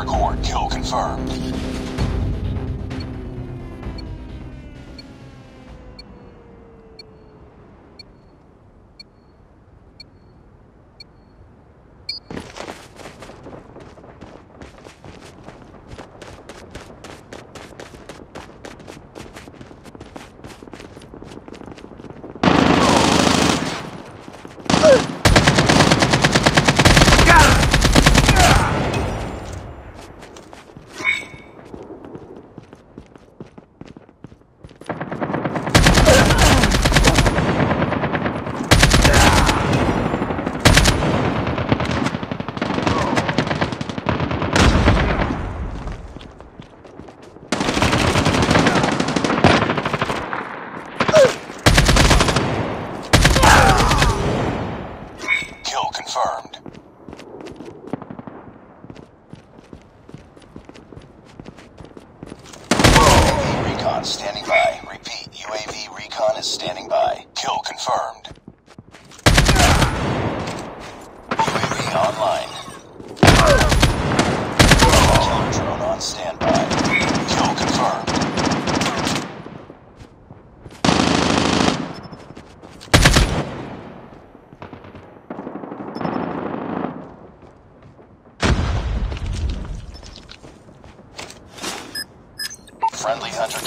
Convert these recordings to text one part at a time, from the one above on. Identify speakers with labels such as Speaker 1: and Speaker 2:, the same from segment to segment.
Speaker 1: Hardcore kill confirmed.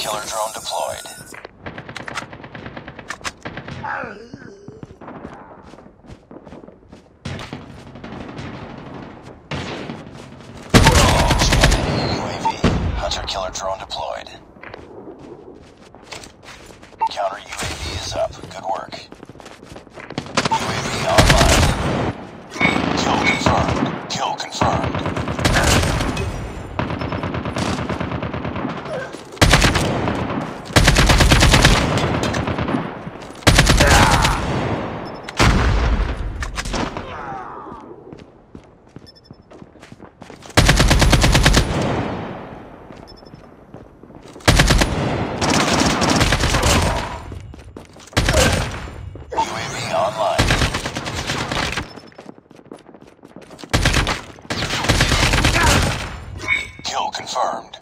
Speaker 1: Killer drone deployed. Hunter killer drone deployed. confirmed.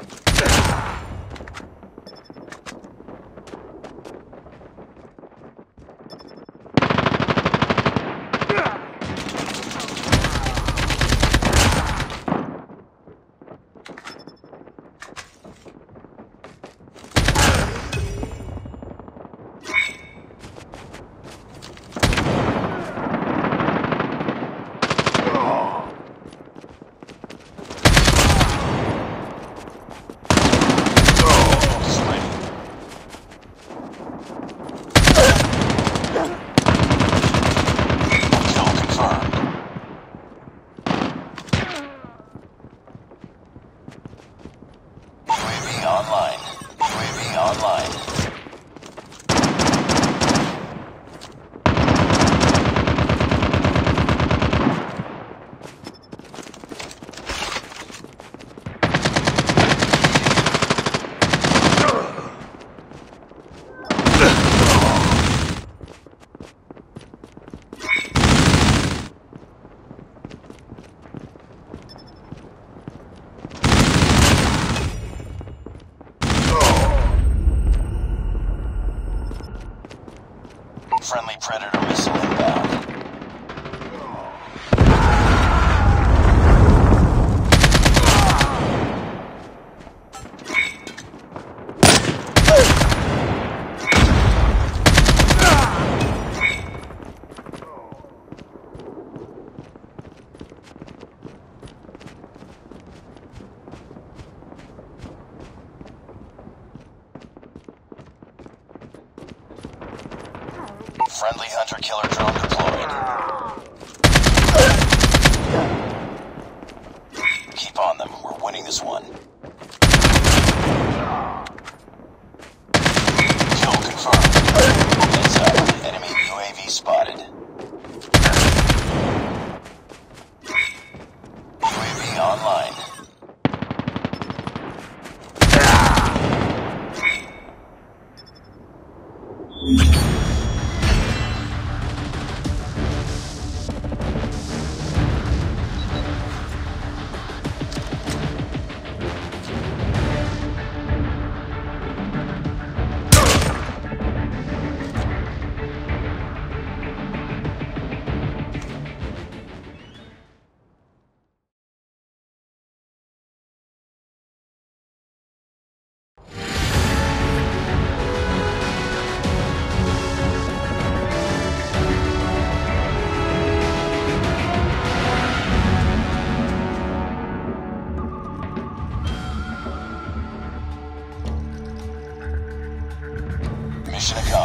Speaker 1: predator. Friendly hunter-killer drone deployed. Keep on them. We're winning this one.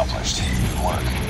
Speaker 1: accomplished work.